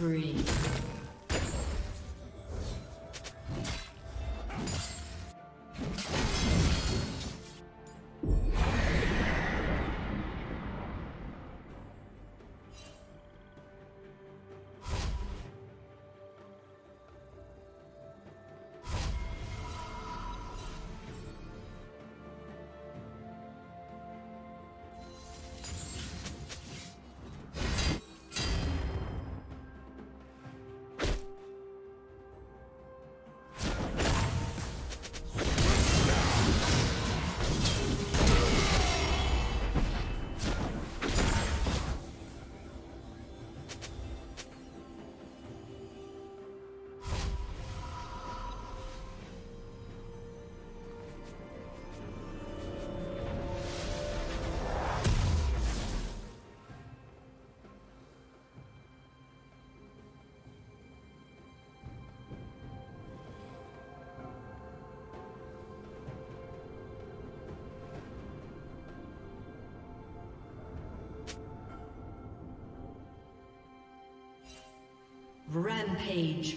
Spree. Rampage.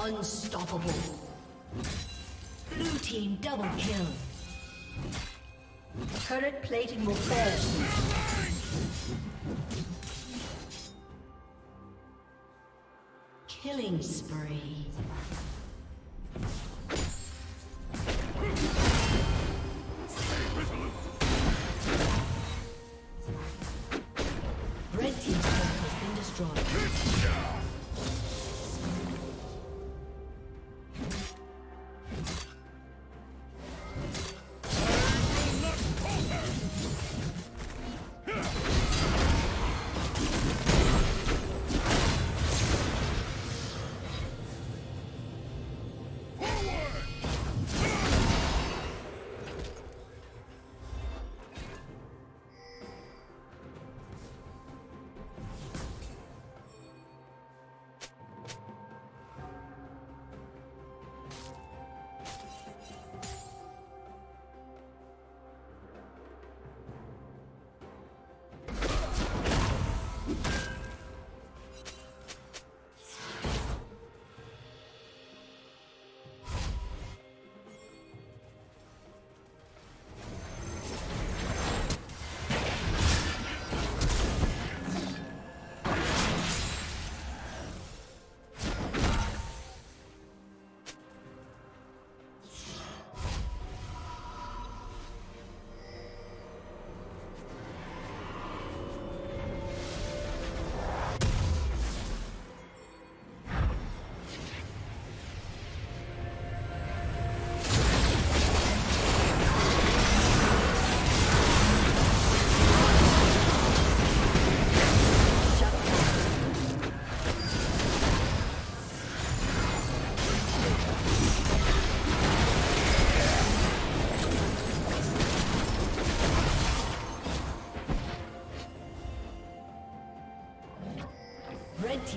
Unstoppable. Blue team double kill. Turret plating will fall Killing spree.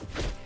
you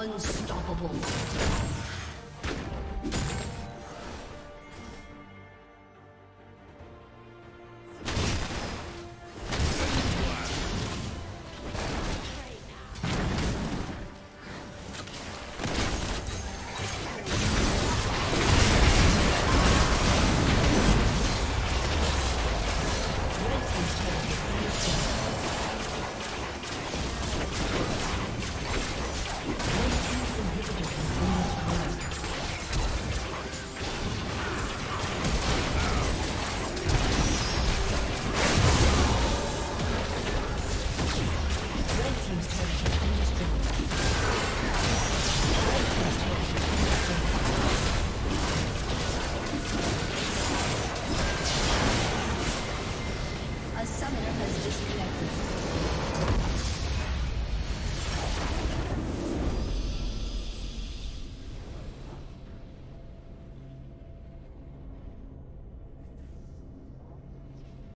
Unstoppable.